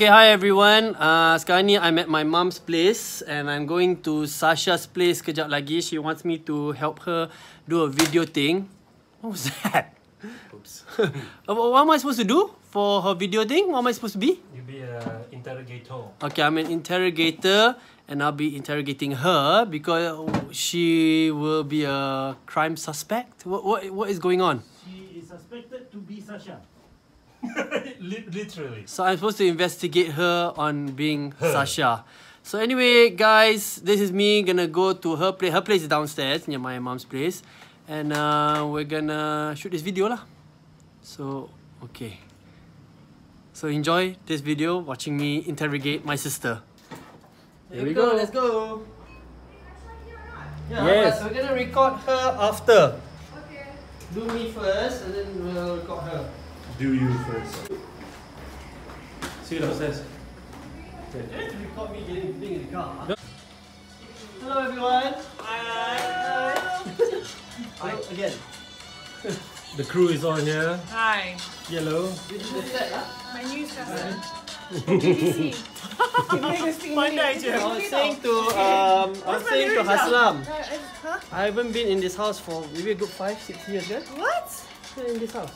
Okay, hi everyone. Uh, sekarang ni I'm at my mom's place and I'm going to Sasha's place kejap lagi. She wants me to help her do a video thing. What was that? Oops. Uh, what am I supposed to do for her video thing? What am I supposed to be? You be an interrogator. Okay, I'm an interrogator and I'll be interrogating her because she will be a crime suspect. What what what is going on? She is suspected to be Sasha. Li- literally. So I'm supposed to investigate her on being Sasha. So anyway, guys, this is me gonna go to her place. Her place is downstairs near my mom's place, and uh, we're gonna shoot this video lah. So okay. So enjoy this video watching me interrogate my sister. Here we go. Let's go. Yeah, Yes. but we're gonna record her after. Okay. Do me first, and then we'll record her. Do you first. See you downstairs. You have record me getting being in the car. Hello everyone. Hi. Hi. Again. The crew is on here. Hi, Yellow. This is the set lah. my new cousin. BBC. I was saying to um, I was saying to Haslam, Huh? I haven't been in this house for maybe a good five, six years. Yeah, What? in this house.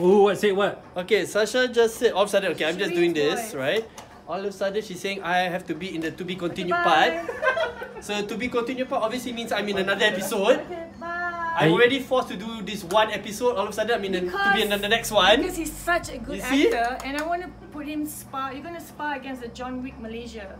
Oh, what? Say what? Okay, Sasha just said all of a sudden. Okay, I'm just doing this right. All of a sudden, she's saying I have to be in the to be continued part. So to be continued part obviously means I'm in another episode. Okay. I'm already forced to do this one episode. All of a sudden, I'm in a, to be in the next one. Because he's such a good actor, and I want to put him spar. You're gonna spar against the John Wick Malaysia.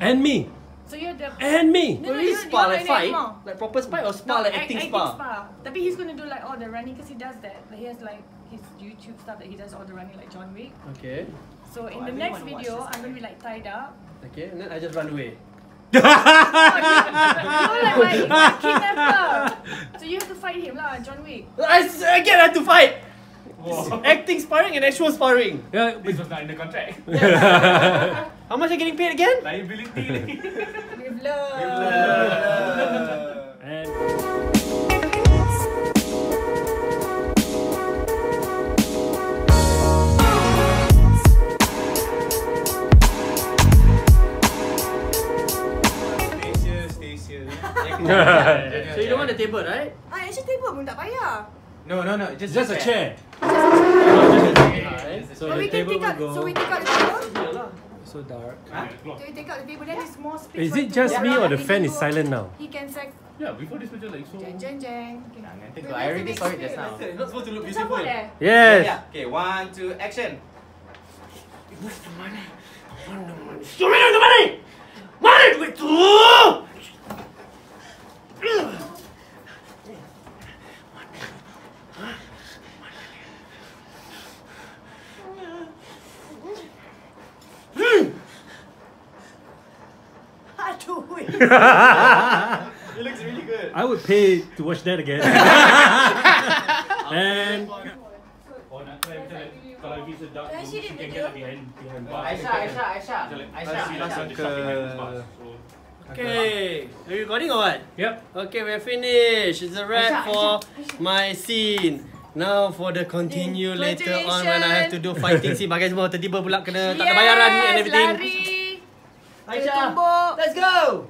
And me. So you're the. And me. No, no, Really you- spar you're like fight? anymore. Like proper spar or spar No, like act- acting acting spar? spar. Tapi he's gonna do like all the running because he does that. Like he has like his YouTube stuff that he does all the running like John Wick. Okay. So in Oh, the really next video. I'm gonna be like tied up. Okay, and then I just run away. You're like my, my kidnapper. So you have to fight him lah, John Wick. I again I have to fight. Acting sparring and actual sparring. Yeah, This was not in the contract. How much are you getting paid again? Liability. With love. and Stay here, stay here. So you don't want the table, right? Ah, actually table pun tak payah. No, no, no. Just, just a chair. Alright. So But the we can table take out. will So we go. take out the table. Here lah. So dark. So we take out the table. Then it's more space. Is it just me or the fan is silent now? He can say Yeah, before this picture like so. jeng jeng jeng. Okay. Jangan Wait, tengok. where's I already next saw it just now. It's not supposed to look There's beautiful. Yes. Yeah. Okay, one, two, action. Show me the money! Money! It looks really good. I would pay to watch that again. and Oh, kalau if it's a dark room, she can get behind behind. Aisyah, Aisyah, Aisyah. Aisyah, Aisyah. Okay, are you recording or what? yep. Okay, we're finished. It's a wrap Aisyah, for my scene. Now for the continue later on when I have to do fighting scene. Bagai semua tiba-tiba pula kena tak ada bayaran and everything. Lari. Aisyah, let's go!